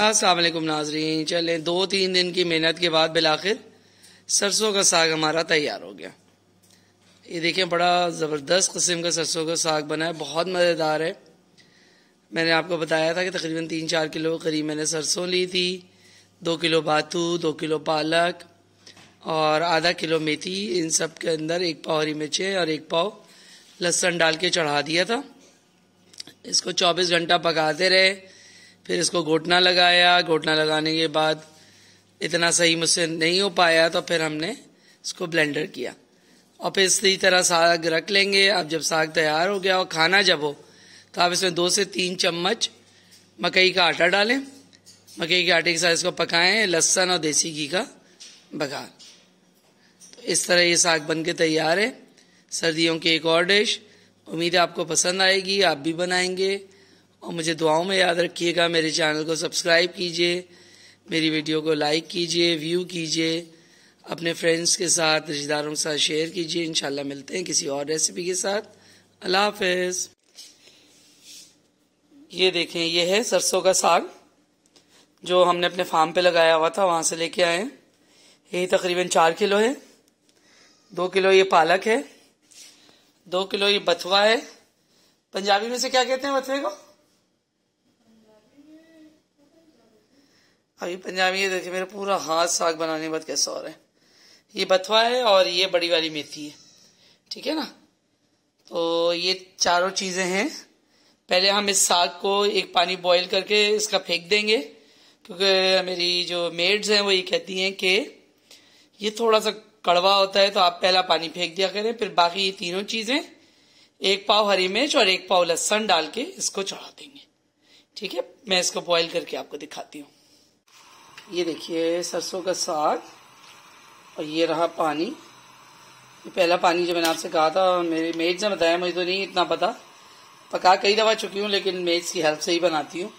असलकुम नाजरीन। चले, दो तीन दिन की मेहनत के बाद बिलाखिर सरसों का साग हमारा तैयार हो गया। ये देखें बड़ा ज़बरदस्त कस्म का सरसों का साग बना है, बहुत मज़ेदार है। मैंने आपको बताया था कि तकरीबन तीन चार किलो करीब मैंने सरसों ली थी, दो किलो बाथू दो किलो पालक और आधा किलो मेथी, इन सब के अंदर एक पाव हरी मिर्चें और एक पाव लहसन डाल के चढ़ा दिया था। इसको 24 घंटा पकाते रहे। फिर इसको घोटना लगाया। घोटना लगाने के बाद इतना सही मुझसे नहीं हो पाया तो फिर हमने इसको ब्लेंडर किया। और फिर इसी तरह साग रख लेंगे। अब जब साग तैयार हो गया और खाना जब हो तो आप इसमें दो से तीन चम्मच मकई का आटा डालें। मकई के आटे के साथ इसको पकाएँ, लहसन और देसी घी का बघार। तो इस तरह ये साग बन के तैयार है। सर्दियों की एक और डिश उम्मीद है आपको पसंद आएगी, आप भी बनाएँगे। और मुझे दुआओं में याद रखिएगा, मेरे चैनल को सब्सक्राइब कीजिए, मेरी वीडियो को लाइक कीजिए, व्यू कीजिए, अपने फ्रेंड्स के साथ, रिश्तेदारों के साथ शेयर कीजिए। इंशाल्लाह मिलते हैं किसी और रेसिपी के साथ। अल्लाह हाफिज। ये देखें, ये है सरसों का साग, जो हमने अपने फार्म पे लगाया हुआ था, वहाँ से लेके आए यही तकरीबन चार किलो है। दो किलो ये पालक है, दो किलो ये बथुआ है। पंजाबी में से क्या कहते हैं बथुए को? अभी पंजाबी ये देखिए, मेरा पूरा हाथ साग बनाने के बाद कैसा हो रहा है। ये बथुआ है और ये बड़ी वाली मेथी है, ठीक है ना? तो ये चारों चीज़ें हैं। पहले हम इस साग को एक पानी बॉईल करके इसका फेंक देंगे, क्योंकि मेरी जो मेड्स हैं वो ये कहती हैं कि ये थोड़ा सा कड़वा होता है तो आप पहला पानी फेंक दिया करें, फिर बाकी ये तीनों चीज़ें, एक पाव हरी मिर्च और एक पाव लहसन डाल के इसको चढ़ा देंगे। ठीक है? मैं इसको बॉईल करके आपको दिखाती हूँ। ये देखिए, सरसों का साग और ये रहा पानी। ये पहला पानी जो मैंने आपसे कहा था मेरी मेज ने बताया, मुझे तो नहीं इतना पता। पका कई दफ़ा चुकी हूँ, लेकिन मेज की हेल्प से ही बनाती हूँ।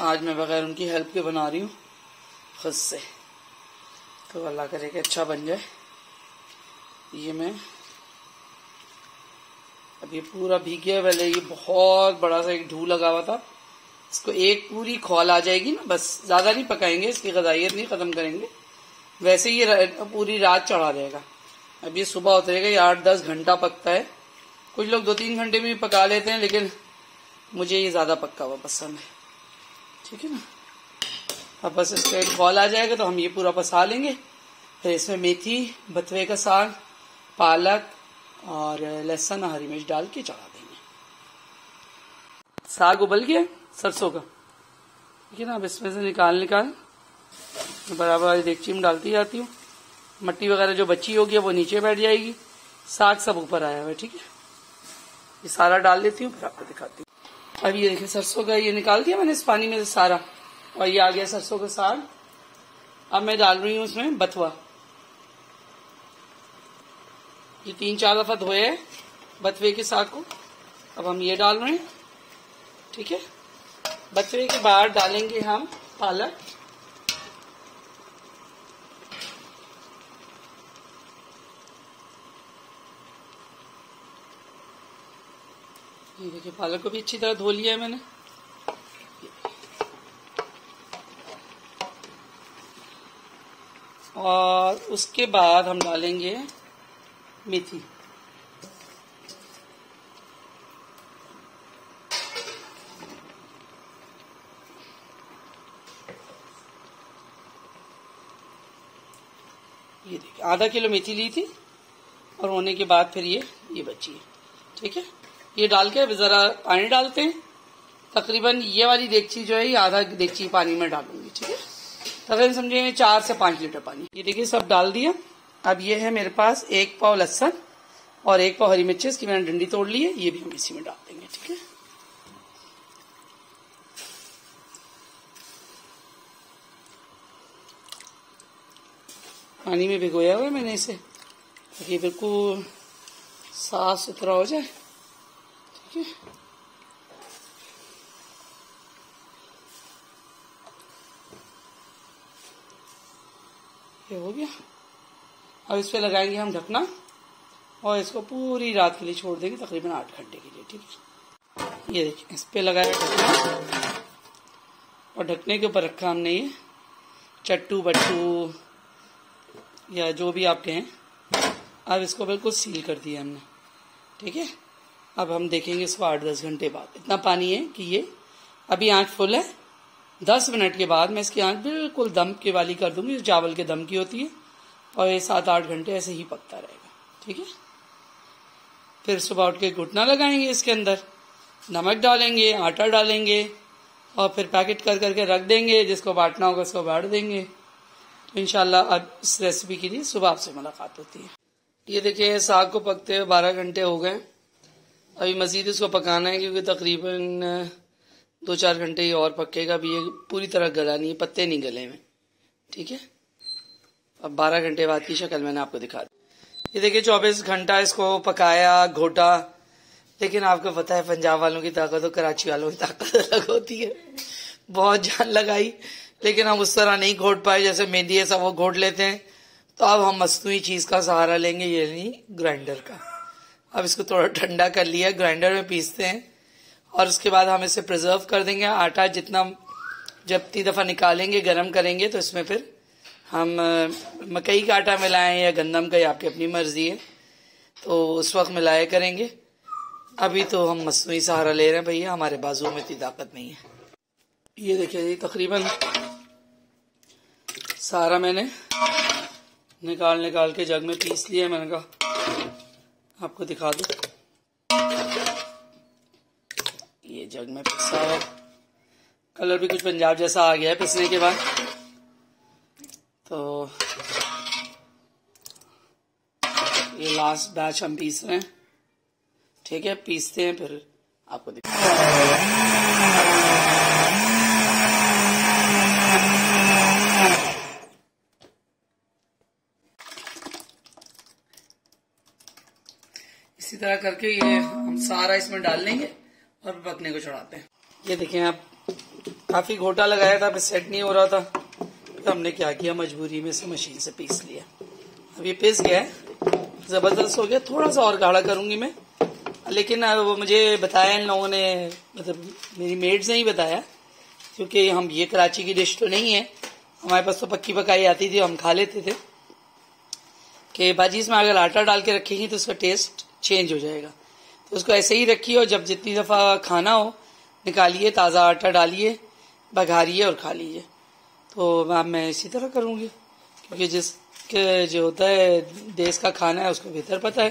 आज मैं बगैर उनकी हेल्प के बना रही हूँ, खुद से। तो अल्लाह करे कि अच्छा बन जाए। ये मैं अब ये पूरा भीग गया, पहले ये बहुत बड़ा सा एक ढू लगा हुआ था। इसको एक पूरी खोल आ जाएगी ना, बस ज़्यादा नहीं पकाएँगे, इसकी गजाइत नहीं खत्म करेंगे। वैसे ये पूरी रात चढ़ा रहेगा अब ये सुबह उतरेगा, ये आठ दस घंटा पकता है। कुछ लोग दो तीन घंटे में भी पका लेते हैं, लेकिन मुझे ये ज़्यादा पक्का हुआ पसंद है। ठीक है ना? अब बस इसका एक खोल आ जाएगा तो हम ये पूरा पसा लेंगे। फिर इसमें मेथी बथवे का साग, पालक और लहसुन हरी मिर्च डाल के चढ़ा देंगे। साग उबल गया? सरसों का ठीक है ना, अब इसमें से निकाल निकाल बराबर वाली में डालती जाती हूँ। मट्टी वगैरह जो बची होगी वो नीचे बैठ जाएगी। साग सब ऊपर आया हुआ ठीक है? ये सारा डाल देती हूँ, फिर आपको दिखाती हूँ। अब ये देखिए, सरसों का ये निकाल दिया मैंने इस पानी में से सारा। और ये आ गया सरसों का साग। अब मैं डाल रही हूँ उसमें बथुआ। ये तीन चार दफ़ा धोए बथुए के साग को। अब हम ये डाल रहे हैं, ठीक है? बथुए के बाद डालेंगे हम पालक। ये देखिए, पालक को भी अच्छी तरह धो लिया है मैंने। और उसके बाद हम डालेंगे मेथी। आधा किलो मेथी ली थी और होने के बाद फिर ये ये बची है। ठीक है? ये डाल के जरा पानी डालते हैं। तकरीबन ये वाली देगची जो है, ये आधा देगची पानी में डालूँगी, ठीक है? तकरीबन समझिए चार से पाँच लीटर पानी। ये देखिए, सब डाल दिया। अब ये है मेरे पास एक पाव लहसन और एक पाव हरी मिर्ची, इसकी मैंने डंडी तोड़ ली है। ये भी हम इसी में डाल देंगे, ठीक है? पानी में भिगोया हुआ है मैंने इसे। ताकि बिल्कुल साफ़ सुथरा हो जाए। ठीक है। ये हो गया। अब इस पर लगाएँगे हम ढकना। और इसको पूरी रात के लिए छोड़ देंगे, तकरीबन आठ घंटे के लिए। ठीक है। ये देखिए, इस पे लगाया ढकना। और ढकने के ऊपर रखा हमने ये चट्टू बट्टू। या जो भी आप कहें अब इसको बिल्कुल सील कर दिया हमने। ठीक है? अब हम देखेंगे इसको आठ दस घंटे बाद। इतना पानी है कि ये अभी आँच फुल है। दस मिनट के बाद मैं इसकी आँच बिल्कुल दम के वाली कर दूँगी, जो चावल के दम की होती है, और ये सात आठ घंटे ऐसे ही पकता रहेगा। ठीक है? फिर सुबह उठ के घुटना लगाएँगे इसके अंदर, नमक डालेंगे, आटा डालेंगे, और फिर पैकेट कर करके रख देंगे, जिसको बांटना होगा उसको बांट देंगे। इनशाला अब इस रेसिपी के लिए सुबह आपसे मुलाकात होती है। ये देखिए, साग को पकते हुए बारह घंटे हो गए। अभी मजीद इसको पकाना है क्योंकि तकरीबन दो चार घंटे ही और पकेगा। अभी ये पूरी तरह गला नहीं है पत्ते नहीं गले में ठीक है? अब बारह घंटे बाद की शक्ल मैंने आपको दिखा दी। ये देखिए, चौबीस घंटा इसको पकाया, घोटा। लेकिन आपको पता है, पंजाब वालों की ताकत और कराची वालों की ताकत अलग होती है। बहुत जान लगाई। लेकिन हम उस तरह नहीं घोट पाए जैसे मेहंदी ऐसा वो घोट लेते हैं। तो अब हम मस्तुई चीज़ का सहारा लेंगे, ये नहीं ग्राइंडर का। अब इसको थोड़ा ठंडा कर लिया ग्राइंडर में पीसते हैं। और उसके बाद हम इसे प्रिजर्व कर देंगे। आटा जितना जब तीन दफ़ा निकालेंगे, गर्म करेंगे तो इसमें फिर हम मकई का आटा मिलाएँ या गंदम का, या आपकी अपनी मर्ज़ी है। तो उस वक्त मिलाया करेंगे। अभी तो हम मसनू सहारा ले रहे हैं भैया, हमारे बाजू में इतनी ताकत नहीं है। ये देखिए जी, तकरीबन सारा मैंने निकाल निकाल के जग में पीस लिया मैंने कहा, आपको दिखा दू। ये जग में पिसा है कलर भी कुछ पंजाब जैसा आ गया है पिसने के बाद। तो ये लास्ट बैच हम पीस रहे हैं। ठीक है, पीसते हैं फिर आपको दिखा इसी तरह करके ये हम सारा इसमें डाल लेंगे और पकने को चढ़ाते हैं। ये देखें आप, काफ़ी घोटा लगाया था सेट नहीं हो रहा था। तो हमने क्या किया? मजबूरी में से मशीन से पीस लिया। अब ये पीस गया है। ज़बरदस्त हो गया। थोड़ा सा और गाढ़ा करूँगी मैं। लेकिन वो मुझे बताया इन लोगों ने मतलब मेरी मेड्स ने ही बताया। क्योंकि हम ये कराची की डिश तो नहीं है। हमारे पास तो पक्की पकाई आती थी, हम खा लेते थे। कि भाजी इसमें अगर आटा डाल के रखेंगी तो उसका टेस्ट चेंज हो जाएगा। तो उसको ऐसे ही रखिए और जब जितनी दफ़ा खाना हो, निकालिए, ताज़ा आटा डालिए बघारिए और खा लीजिए। तो मैम मैं इसी तरह करूँगी, क्योंकि जिसके जो होता है, देश का खाना है, उसको बेहतर पता है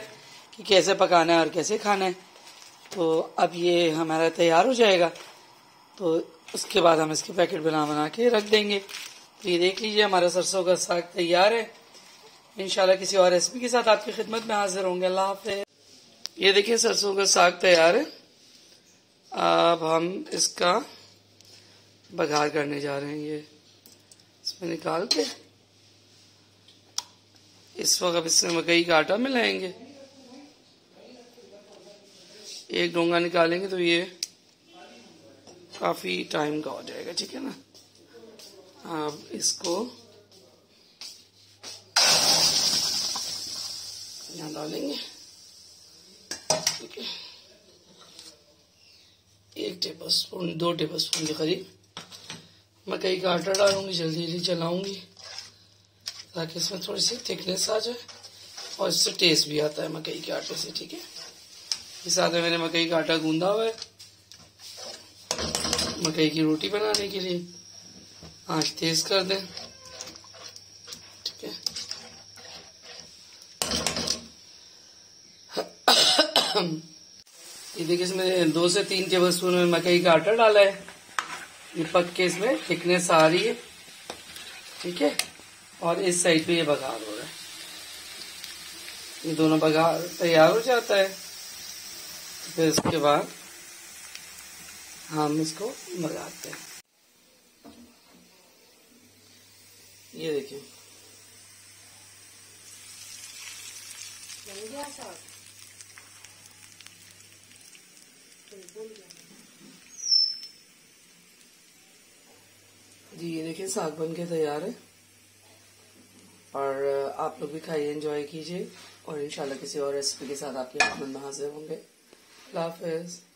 कि कैसे पकाना है और कैसे खाना है। तो अब ये हमारा तैयार हो जाएगा। तो उसके बाद हम इसके पैकेट बना बना के रख देंगे। तो ये देख लीजिए, हमारा सरसों का साग तैयार है। इनशाला किसी और रेसिपी के साथ आपकी खिदमत में हाजिर होंगे। अल्लाह हाफिज। ये देखिए सरसों का साग तैयार है। अब हम इसका बघार करने जा रहे हैं ये। इसमें निकाल के इस वक्त इसमें मकई का आटा मिलाएँगे। एक डोंगा निकालेंगे तो ये काफ़ी टाइम का हो जाएगा, ठीक है ना? अब इसको यहाँ डालेंगे ठीक है एक टेबल स्पून दो टेबल स्पून के करीब। मकई का आटा डालूँगी, जल्दी जल्दी चलाऊँगी, ताकि इसमें थोड़ी सी थिकनेस आ जाए और इससे टेस्ट भी आता है मकई के आटे से, ठीक है? इस साथ में मैंने मकई का आटा गूंदा हुआ है मकई की रोटी बनाने के लिए। आँच तेज कर दें, ठीक है? ये देखिए इसमें दो से तीन टेबल स्पून में मकई का आटा डाला है। ये पक के इसमें थिकनेस आ रही है। ठीक है? और इस साइड पे ये बघार हो रहा है। ये दोनों बघार तैयार हो जाता है। फिर उसके बाद हम इसको बघारते हैं। ये देखिए। जी, ये देखिए, साग बन के तैयार है। और आप लोग भी खाइए एंजॉय कीजिए। और इंशाल्लाह किसी और रेसिपी के साथ आपके हाथ हाजिर होंगे। हाफिज़।